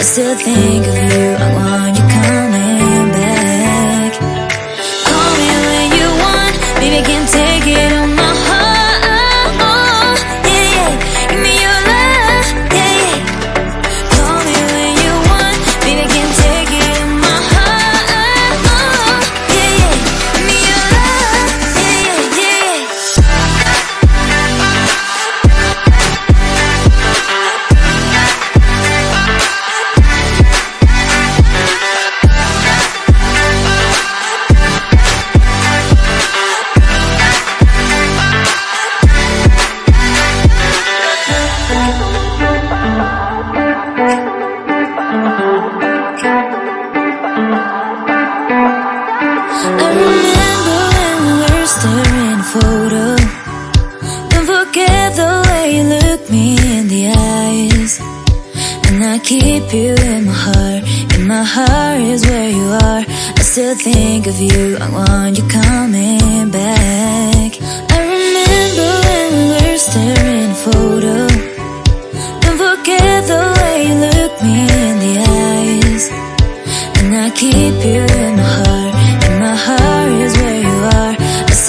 I still think of you. I want you I remember when we staring photo. Don't forget the way you look me in the eyes. And I keep you in my heart. My heart is where you are. I still think of you. I want you coming back. I remember when we staring photo. Don't forget the way you look me in the eyes. And I keep you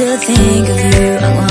Still think of you I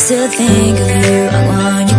still think of you, you.